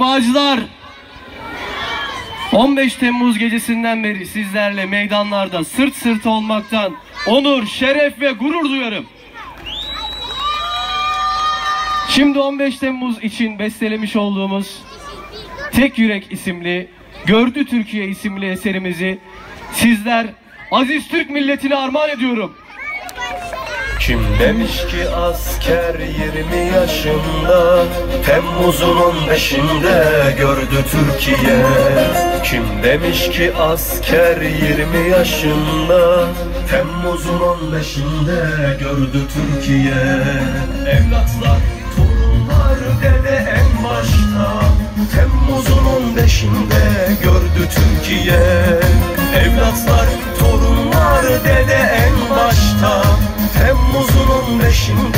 Bağcılar 15 Temmuz gecesinden beri sizlerle meydanlarda sırt sırta olmaktan onur, şeref ve gurur duyarım. Şimdi 15 Temmuz için bestelemiş olduğumuz Tek Yürek isimli Gördü Türkiye isimli eserimizi sizler aziz Türk milletine armağan ediyorum. Kim demiş ki asker 20 yaşında Temmuz'un 15'inde gördü Türkiye. Kim demiş ki asker 20 yaşında Temmuz'un 15'inde gördü Türkiye. Evlatlar, torunlar, dede en başta Temmuz'un 15'inde gördü Türkiye. Evlatlar, torunlar, dede Temmuz'un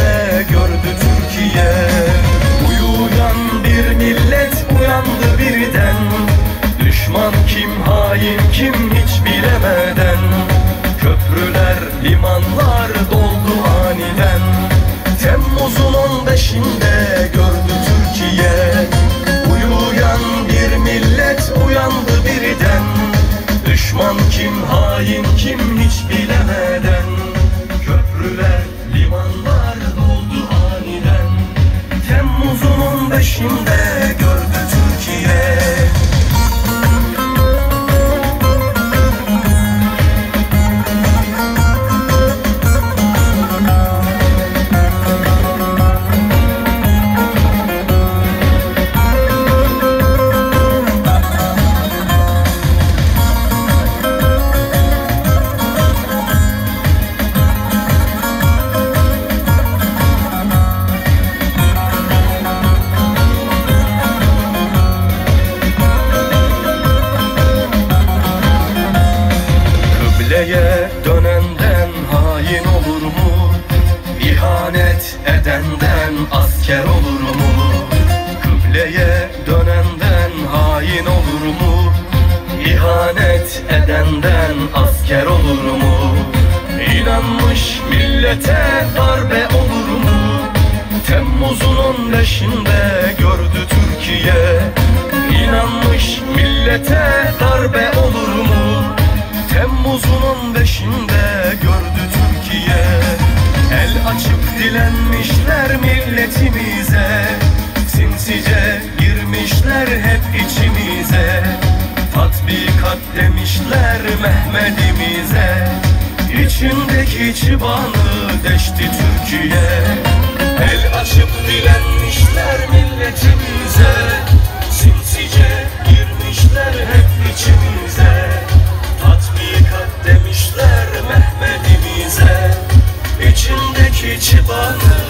dönenden hain olur mu? İhanet edenden asker olur mu? Kıbleye dönenden hain olur mu? İhanet edenden asker olur mu? İnanmış millete darbe olur mu? Temmuz'un 15'inde gördü Türkiye girmişler hep içimize. Tatbikat demişler Mehmet'imize. İçindeki çıbanı deşti Türkiye. El açıp dilenmişler milletimize. Sinsice girmişler hep içimize. Tatbikat demişler Mehmet'imize. İçindeki çıbanı